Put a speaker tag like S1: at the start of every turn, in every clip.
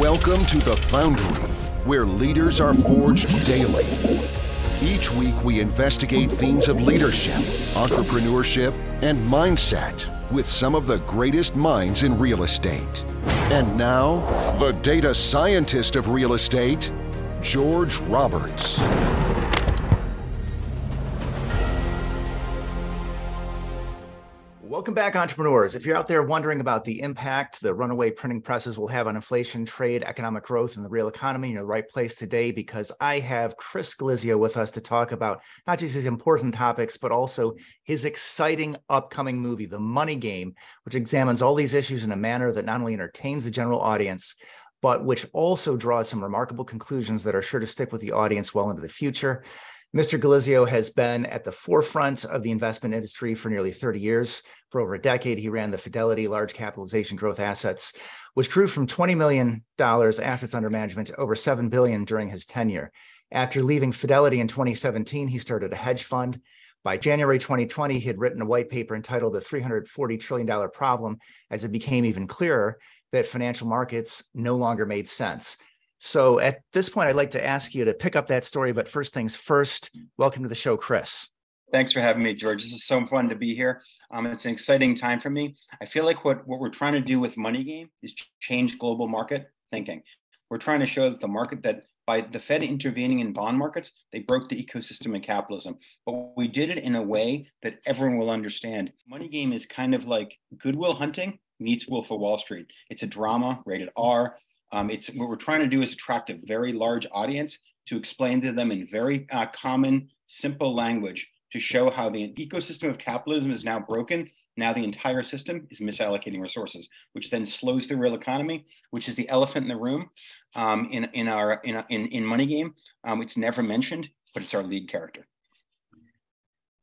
S1: Welcome to The Foundry, where leaders are forged daily. Each week, we investigate themes of leadership, entrepreneurship, and mindset with some of the greatest minds in real estate. And now, the data scientist of real estate, George Roberts.
S2: Welcome back, entrepreneurs. If you're out there wondering about the impact the runaway printing presses will have on inflation, trade, economic growth, and the real economy, you're in the right place today because I have Chris Galizio with us to talk about not just his important topics, but also his exciting upcoming movie, The Money Game, which examines all these issues in a manner that not only entertains the general audience, but which also draws some remarkable conclusions that are sure to stick with the audience well into the future. Mr. Galizio has been at the forefront of the investment industry for nearly 30 years. For over a decade, he ran the Fidelity Large Capitalization Growth Assets, which grew from $20 million assets under management to over 7 billion during his tenure. After leaving Fidelity in 2017, he started a hedge fund. By January 2020, he had written a white paper entitled The $340 Trillion Problem, as it became even clearer that financial markets no longer made sense. So at this point, I'd like to ask you to pick up that story. But first things first, welcome to the show, Chris.
S3: Thanks for having me, George. This is so fun to be here. Um, it's an exciting time for me. I feel like what, what we're trying to do with Money Game is change global market thinking. We're trying to show that the market that by the Fed intervening in bond markets, they broke the ecosystem of capitalism. But we did it in a way that everyone will understand. Money Game is kind of like Good Will Hunting meets Wolf of Wall Street. It's a drama rated R. Um, it's what we're trying to do is attract a very large audience to explain to them in very uh, common, simple language to show how the ecosystem of capitalism is now broken. Now the entire system is misallocating resources, which then slows the real economy, which is the elephant in the room um, in, in our in, in, in Money Game. Um, it's never mentioned, but it's our lead character.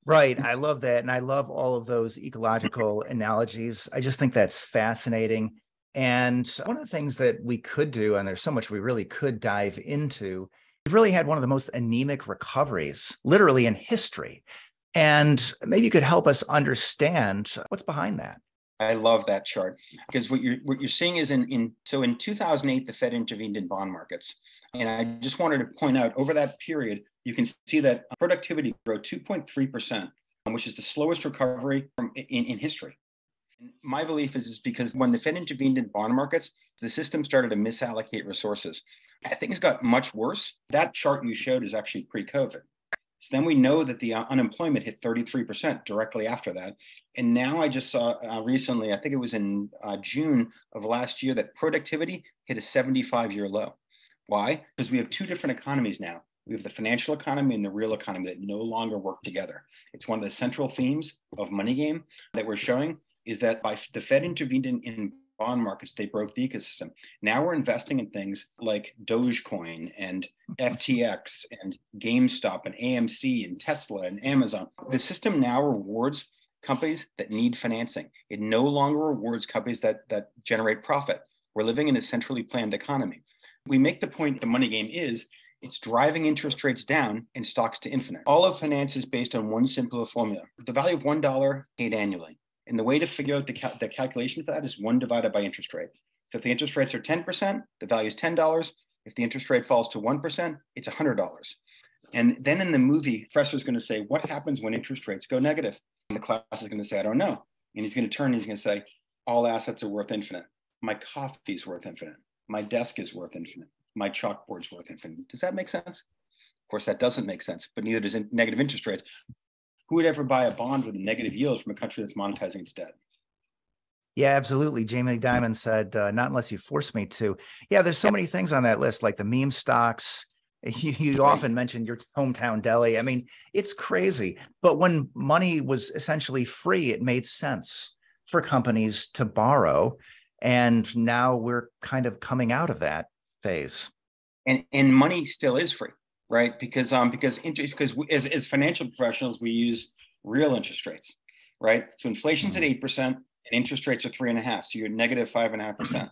S2: Right. I love that. And I love all of those ecological analogies. I just think that's fascinating. And one of the things that we could do, and there's so much we really could dive into, we've really had one of the most anemic recoveries, literally in history. And maybe you could help us understand what's behind that.
S3: I love that chart because what you're what you're seeing is in in so in 2008 the Fed intervened in bond markets, and I just wanted to point out over that period you can see that productivity grew 2.3 percent, which is the slowest recovery from in, in history. My belief is, is because when the Fed intervened in bond markets, the system started to misallocate resources. Things got much worse. That chart you showed is actually pre COVID. So then we know that the uh, unemployment hit 33% directly after that. And now I just saw uh, recently, I think it was in uh, June of last year, that productivity hit a 75 year low. Why? Because we have two different economies now. We have the financial economy and the real economy that no longer work together. It's one of the central themes of Money Game that we're showing is that by the Fed intervened in, in bond markets, they broke the ecosystem. Now we're investing in things like Dogecoin and FTX and GameStop and AMC and Tesla and Amazon. The system now rewards companies that need financing. It no longer rewards companies that, that generate profit. We're living in a centrally planned economy. We make the point the money game is it's driving interest rates down and stocks to infinite. All of finance is based on one simple formula. The value of $1 paid annually. And the way to figure out the, cal- the calculation for that is one divided by interest rate. So if the interest rates are 10%, the value is $10. If the interest rate falls to 1%, it's $100. And then in the movie, professor is going to say, what happens when interest rates go negative? And the class is going to say, I don't know. And he's going to turn and he's going to say, all assets are worth infinite. My coffee is worth infinite. My desk is worth infinite. My chalkboard's worth infinite. Does that make sense? Of course, that doesn't make sense, but neither does negative interest rates who would ever buy a bond with a negative yield from a country that's monetizing its debt?
S2: Yeah, absolutely. Jamie Dimon said, uh, "Not unless you force me to." Yeah, there's so many things on that list, like the meme stocks. You, you often mentioned your hometown deli. I mean, it's crazy. But when money was essentially free, it made sense for companies to borrow, and now we're kind of coming out of that phase.
S3: And and money still is free right? Because um because interest because we, as as financial professionals we use real interest rates, right? So inflation's mm-hmm. at eight percent and interest rates are three and a half, so you're negative five and a half percent.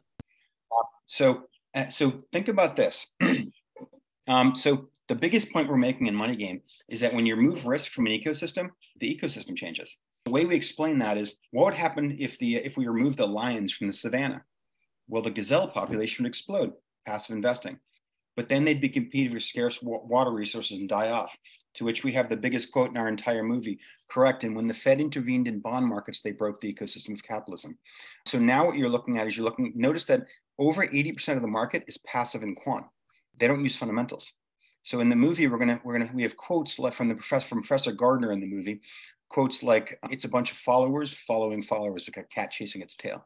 S3: So uh, so think about this. um, so the biggest point we're making in Money Game is that when you remove risk from an ecosystem, the ecosystem changes. The way we explain that is what would happen if the if we remove the lions from the savannah? Well, the gazelle population would explode passive investing. But then they'd be competing for scarce water resources and die off. To which we have the biggest quote in our entire movie. Correct. And when the Fed intervened in bond markets, they broke the ecosystem of capitalism. So now what you're looking at is you're looking, notice that over 80% of the market is passive and quant. They don't use fundamentals. So in the movie, we're gonna we're gonna we have quotes left from the professor from Professor Gardner in the movie, quotes like "It's a bunch of followers following followers, like a cat chasing its tail."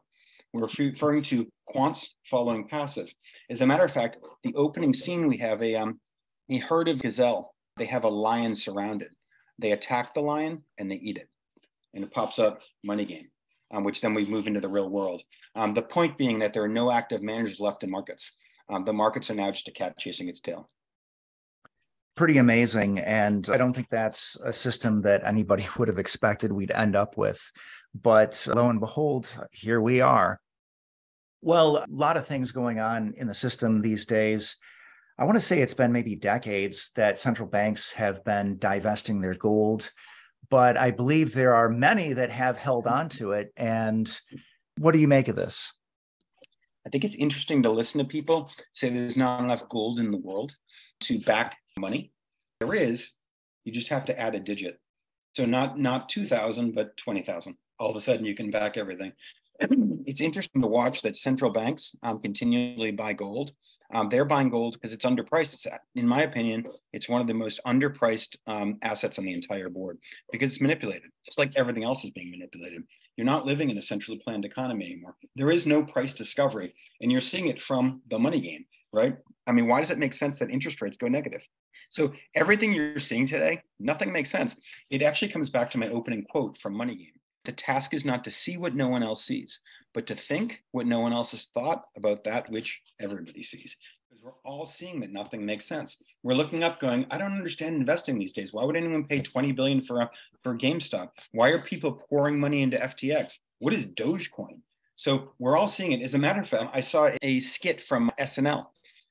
S3: We're referring to quants following passive. As a matter of fact, the opening scene we have a um, a herd of gazelle. They have a lion surrounded. They attack the lion and they eat it, and it pops up money game. Um, which then we move into the real world. Um, the point being that there are no active managers left in markets. Um, the markets are now just a cat chasing its tail
S2: pretty amazing. And I don't think that's a system that anybody would have expected we'd end up with. But lo and behold, here we are. Well, a lot of things going on in the system these days. I want to say it's been maybe decades that central banks have been divesting their gold, but I believe there are many that have held on to it. And what do you make of this?
S3: I think it's interesting to listen to people say there's not enough gold in the world to back money. There is, you just have to add a digit. So not not 2,000, but 20,000. All of a sudden you can back everything. it's interesting to watch that central banks um, continually buy gold. Um, they're buying gold because it's underpriced. It's in my opinion, it's one of the most underpriced um, assets on the entire board because it's manipulated, just like everything else is being manipulated. You're not living in a centrally planned economy anymore. There is no price discovery, and you're seeing it from the money game, right? I mean, why does it make sense that interest rates go negative? So everything you're seeing today, nothing makes sense. It actually comes back to my opening quote from Money Game. The task is not to see what no one else sees, but to think what no one else has thought about that which everybody sees. Because we're all seeing that nothing makes sense. We're looking up, going, I don't understand investing these days. Why would anyone pay 20 billion for a, for GameStop? Why are people pouring money into FTX? What is Dogecoin? So we're all seeing it. As a matter of fact, I saw a skit from SNL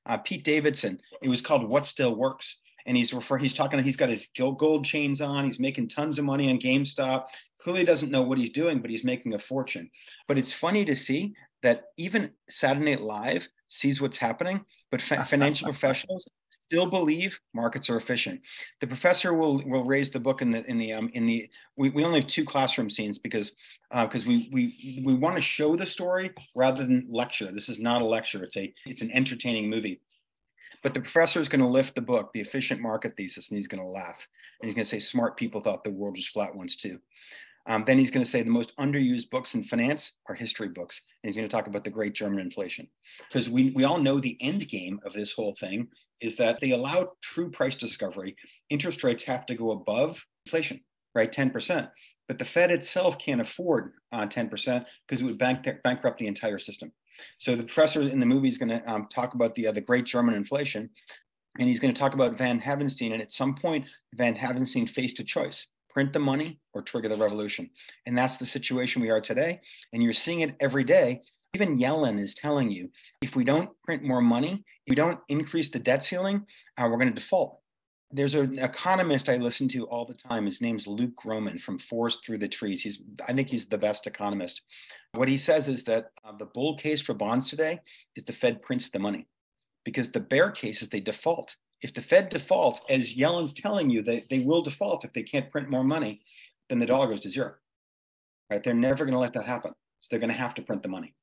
S3: uh, Pete Davidson. It was called What Still Works. And he's refer he's talking, he's got his gold chains on, he's making tons of money on GameStop. Clearly doesn't know what he's doing, but he's making a fortune. But it's funny to see that even Saturday Night Live sees what's happening, but fa- financial professionals still believe markets are efficient. The professor will will raise the book in the in the um, in the we, we only have two classroom scenes because because uh, we we we want to show the story rather than lecture. This is not a lecture. It's a it's an entertaining movie. But the professor is going to lift the book, the efficient market thesis, and he's going to laugh. And he's going to say, smart people thought the world was flat once too. Um, then he's going to say the most underused books in finance are history books. And he's going to talk about the great German inflation. Because we, we all know the end game of this whole thing is that they allow true price discovery. Interest rates have to go above inflation, right? 10%. But the Fed itself can't afford uh, 10% because it would bank- bankrupt the entire system. So the professor in the movie is going to um, talk about the, uh, the great German inflation. And he's going to talk about Van Havenstein. And at some point, Van Havenstein faced a choice print the money or trigger the revolution. And that's the situation we are today. And you're seeing it every day even Yellen is telling you if we don't print more money, if we don't increase the debt ceiling, uh, we're going to default. There's an economist I listen to all the time. His name's Luke Gromen from Forest Through the Trees. He's, I think he's the best economist. What he says is that uh, the bull case for bonds today is the Fed prints the money because the bear case is they default. If the Fed defaults, as Yellen's telling you, that they will default if they can't print more money, then the dollar goes to zero. Right? They're never going to let that happen. So they're going to have to print the money.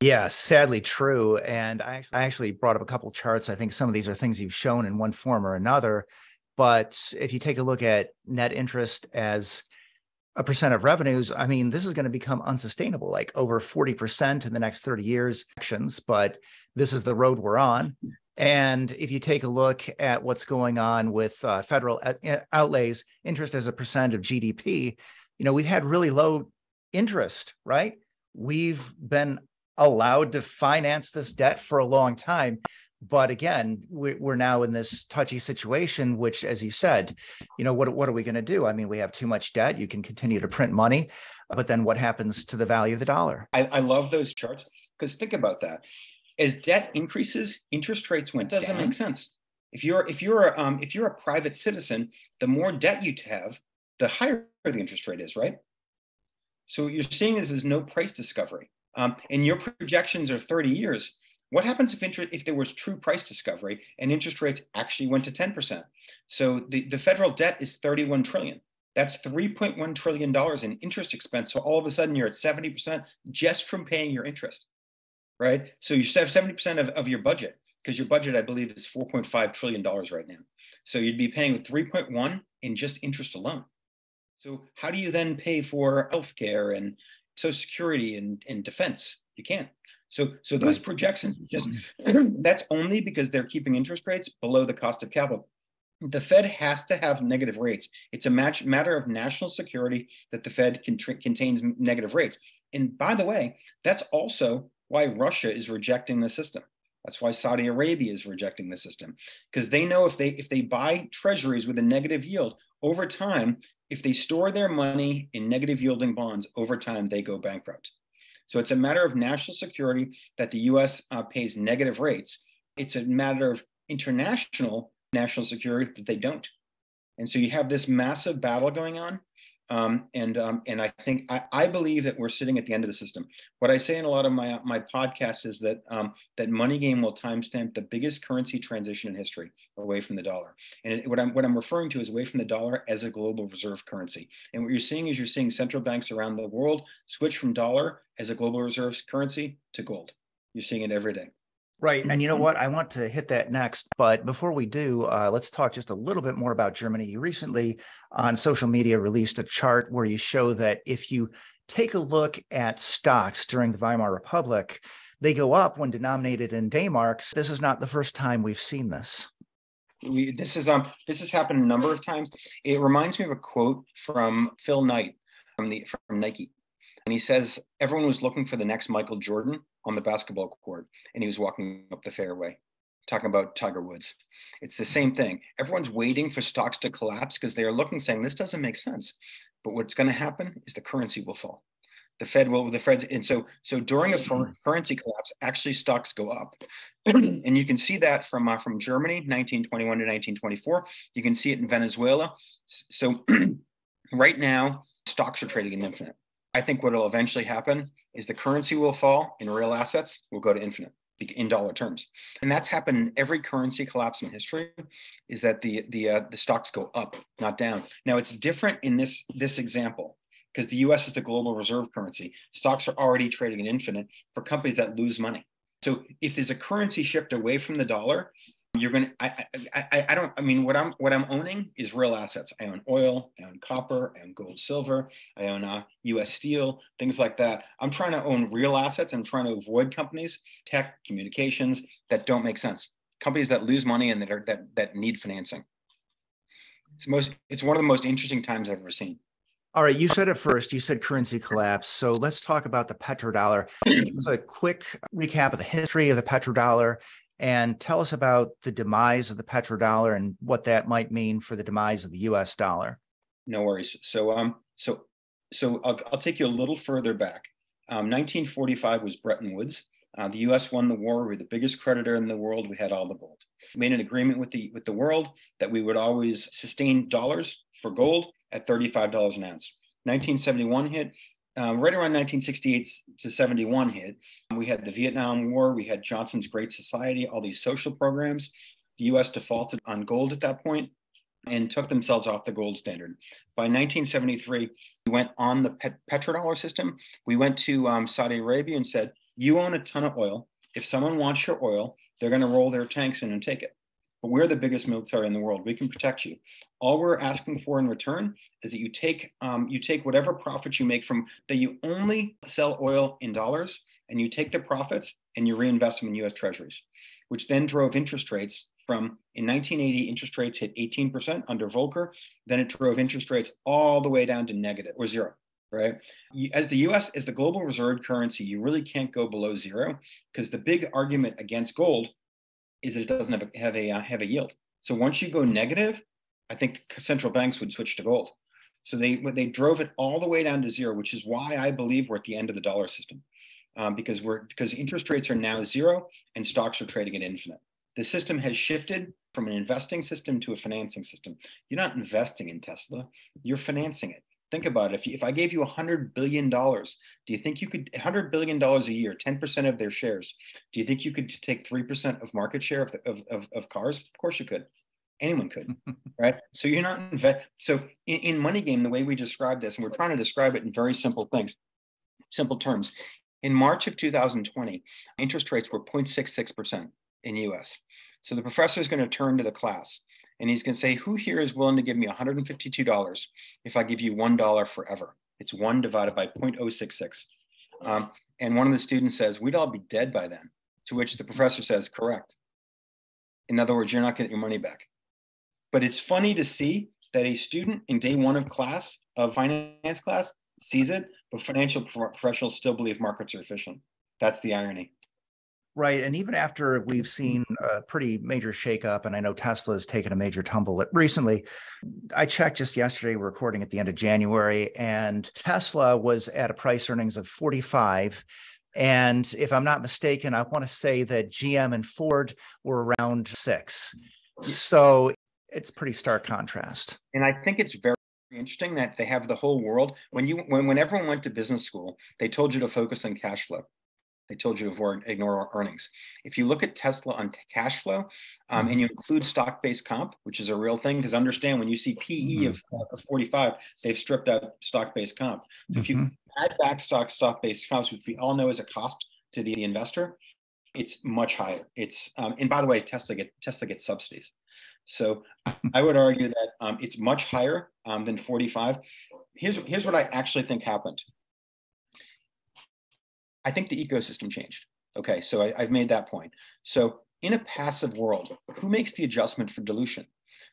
S2: Yeah, sadly true. And I, I actually brought up a couple charts. I think some of these are things you've shown in one form or another. But if you take a look at net interest as a percent of revenues, I mean, this is going to become unsustainable, like over 40% in the next 30 years. Actions, but this is the road we're on. And if you take a look at what's going on with uh, federal outlays, interest as a percent of GDP, you know, we've had really low interest, right? We've been allowed to finance this debt for a long time. But again, we're now in this touchy situation, which, as you said, you know, what, what are we going to do? I mean, we have too much debt. You can continue to print money, but then what happens to the value of the dollar?
S3: I, I love those charts because think about that. As debt increases, interest rates went doesn't down. make sense. If you're if you're a, um, if you're a private citizen, the more debt you have, the higher the interest rate is, right? So what you're seeing is there's no price discovery. Um, and your projections are 30 years. What happens if interest if there was true price discovery and interest rates actually went to 10%? So the, the federal debt is 31 trillion. That's $3.1 trillion in interest expense. So all of a sudden you're at 70% just from paying your interest, right? So you have 70% of, of your budget because your budget, I believe, is $4.5 trillion right now. So you'd be paying 3.1 in just interest alone. So how do you then pay for healthcare and social security and, and defense? You can't. So, so those projections just mm-hmm. that's only because they're keeping interest rates below the cost of capital. The Fed has to have negative rates. It's a match, matter of national security that the Fed can, contains negative rates. And by the way, that's also why Russia is rejecting the system. That's why Saudi Arabia is rejecting the system because they know if they if they buy treasuries with a negative yield over time, if they store their money in negative yielding bonds over time, they go bankrupt. So it's a matter of national security that the US uh, pays negative rates. It's a matter of international national security that they don't. And so you have this massive battle going on um, and um, and I think I, I, believe that we're sitting at the end of the system. What I say in a lot of my my podcasts is that um, that Money Game will timestamp the biggest currency transition in history away from the dollar. And it, what I'm what I'm referring to is away from the dollar as a global reserve currency. And what you're seeing is you're seeing central banks around the world switch from dollar as a global reserve currency to gold. You're seeing it every day.
S2: Right. And you know mm-hmm. what? I want to hit that next. But before we do, uh, let's talk just a little bit more about Germany. You recently on social media released a chart where you show that if you take a look at stocks during the Weimar Republic, they go up when denominated in D-marks. This is not the first time we've seen this.
S3: We, this is um this has happened a number of times. It reminds me of a quote from Phil Knight from the from Nike. And he says everyone was looking for the next Michael Jordan on the basketball court and he was walking up the fairway talking about Tiger Woods. It's the same thing. Everyone's waiting for stocks to collapse because they are looking saying this doesn't make sense. But what's going to happen is the currency will fall. The Fed will the Fed's and so so during a mm-hmm. currency collapse, actually stocks go up, and you can see that from uh, from Germany, 1921 to 1924. You can see it in Venezuela. So right now, stocks are trading in infinite. I think what will eventually happen is the currency will fall and real assets will go to infinite in dollar terms. And that's happened in every currency collapse in history is that the the uh, the stocks go up, not down. Now it's different in this this example because the US is the global reserve currency. Stocks are already trading in infinite for companies that lose money. So if there's a currency shift away from the dollar, you're going to I, I i don't i mean what i'm what i'm owning is real assets. I own oil i own copper i own gold silver i own uh, us steel things like that. I'm trying to own real assets. I'm trying to avoid companies tech communications that don't make sense. Companies that lose money and that are that that need financing. It's most it's one of the most interesting times i've ever seen.
S2: All right, you said it first. You said currency collapse. So let's talk about the petrodollar. Give us a quick recap of the history of the petrodollar and tell us about the demise of the petrodollar and what that might mean for the demise of the U.S. dollar.
S3: No worries. So, um, so, so I'll, I'll take you a little further back. Um, 1945 was Bretton Woods. Uh, the U.S. won the war. We were the biggest creditor in the world. We had all the gold. We made an agreement with the with the world that we would always sustain dollars for gold at $35 an ounce. 1971 hit um, right around 1968 to 71 hit, we had the Vietnam War, we had Johnson's Great Society, all these social programs. The US defaulted on gold at that point and took themselves off the gold standard. By 1973, we went on the pet- petrodollar system. We went to um, Saudi Arabia and said, You own a ton of oil. If someone wants your oil, they're going to roll their tanks in and take it but we're the biggest military in the world. We can protect you. All we're asking for in return is that you take um, you take whatever profits you make from that you only sell oil in dollars, and you take the profits and you reinvest them in U.S. Treasuries, which then drove interest rates from in 1980 interest rates hit 18% under Volcker. Then it drove interest rates all the way down to negative or zero. Right. As the US, as the global reserve currency, you really can't go below zero because the big argument against gold is that it doesn't have a, have a, uh, have a yield. So once you go negative, I think central banks would switch to gold. So they they drove it all the way down to zero, which is why I believe we're at the end of the dollar system, um, because we're because interest rates are now zero and stocks are trading at infinite. The system has shifted from an investing system to a financing system. You're not investing in Tesla, you're financing it. Think about it. If, you, if I gave you $100 billion, do you think you could, $100 billion a year, 10% of their shares, do you think you could take 3% of market share of, the, of, of, of cars? Of course you could. Anyone could, right? So you're not invest. So in, in Money Game, the way we describe this, and we're trying to describe it in very simple things, simple terms. In March of 2020, interest rates were 0.66% in US. So the professor is going to turn to the class and he's going to say, Who here is willing to give me $152 if I give you $1 forever? It's one divided by 0.066. Um, and one of the students says, We'd all be dead by then. To which the professor says, Correct. In other words, you're not getting your money back. But it's funny to see that a student in day one of class, of finance class, sees it, but financial professionals still believe markets are efficient. That's the irony.
S2: Right. And even after we've seen a pretty major shakeup, and I know Tesla has taken a major tumble recently, I checked just yesterday, we're recording at the end of January, and Tesla was at a price earnings of 45. And if I'm not mistaken, I want to say that GM and Ford were around six. So it's pretty stark contrast.
S3: And I think it's very interesting that they have the whole world. When you when, when everyone went to business school, they told you to focus on cash flow. They told you to ignore our earnings. If you look at Tesla on cash flow um, and you mm-hmm. include stock based comp, which is a real thing, because understand when you see PE mm-hmm. of, of 45, they've stripped out stock based comp. So mm-hmm. if you mm-hmm. add back stock stock based comps, which we all know is a cost to the, the investor, it's much higher. It's um, and by the way, Tesla get Tesla gets subsidies. So I would argue that um, it's much higher um, than 45. Here's, here's what I actually think happened. I think the ecosystem changed. Okay, so I, I've made that point. So in a passive world, who makes the adjustment for dilution?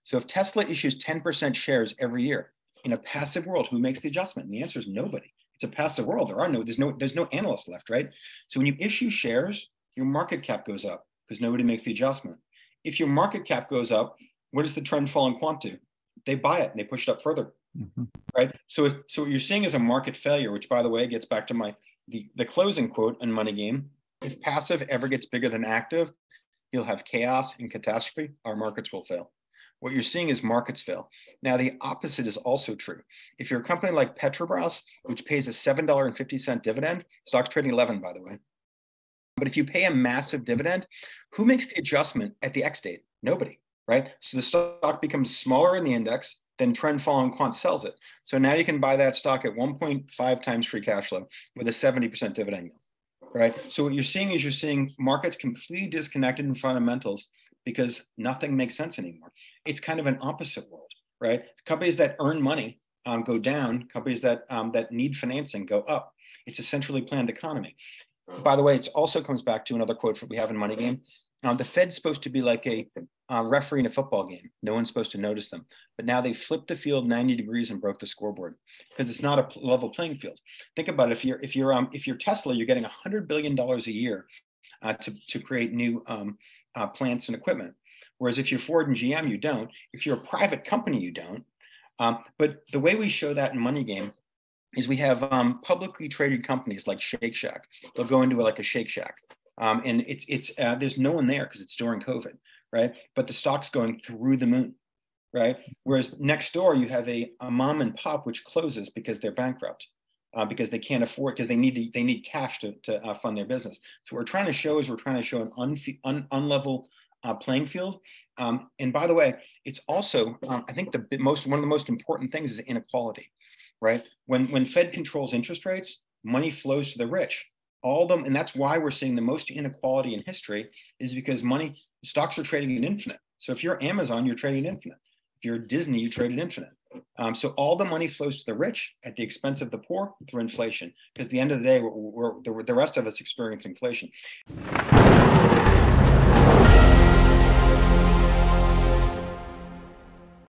S3: So if Tesla issues 10% shares every year in a passive world, who makes the adjustment? And the answer is nobody. It's a passive world. There are no, there's no, there's no analyst left, right? So when you issue shares, your market cap goes up because nobody makes the adjustment. If your market cap goes up, what does the trend fall in quant do? They buy it and they push it up further, mm-hmm. right? So, so what you're seeing is a market failure, which by the way gets back to my the, the closing quote in Money Game. If passive ever gets bigger than active, you'll have chaos and catastrophe. Our markets will fail. What you're seeing is markets fail. Now, the opposite is also true. If you're a company like Petrobras, which pays a $7.50 dividend, stock's trading 11, by the way. But if you pay a massive dividend, who makes the adjustment at the ex-date? Nobody, right? So the stock becomes smaller in the index, then trend following quant sells it. So now you can buy that stock at 1.5 times free cash flow with a 70% dividend yield, right? So what you're seeing is you're seeing markets completely disconnected in fundamentals because nothing makes sense anymore. It's kind of an opposite world, right? Companies that earn money um, go down. Companies that um, that need financing go up. It's a centrally planned economy. By the way, it also comes back to another quote that we have in Money Game. Uh, the Fed's supposed to be like a uh, referee in a football game. No one's supposed to notice them. But now they flipped the field 90 degrees and broke the scoreboard because it's not a level playing field. Think about it. If you're if you're um, if you're Tesla, you're getting 100 billion dollars a year uh, to to create new um, uh, plants and equipment. Whereas if you're Ford and GM, you don't. If you're a private company, you don't. Um, but the way we show that in Money Game is we have um, publicly traded companies like Shake Shack. They'll go into like a Shake Shack. Um, and it's it's uh, there's no one there because it's during COVID right? But the stock's going through the moon, right? Whereas next door you have a, a mom and pop which closes because they're bankrupt. Uh, because they can't afford because they need to, they need cash to, to uh, fund their business. So what we're trying to show is we're trying to show an unfe- un, unlevel uh, playing field. Um, and by the way, it's also um, I think the most one of the most important things is inequality, right? When when Fed controls interest rates, money flows to the rich. All them, and that's why we're seeing the most inequality in history is because money stocks are trading at infinite. So if you're Amazon, you're trading infinite. If you're Disney, you trade at infinite. Um, so all the money flows to the rich at the expense of the poor through inflation. Because at the end of the day, we're, we're, the, the rest of us experience inflation.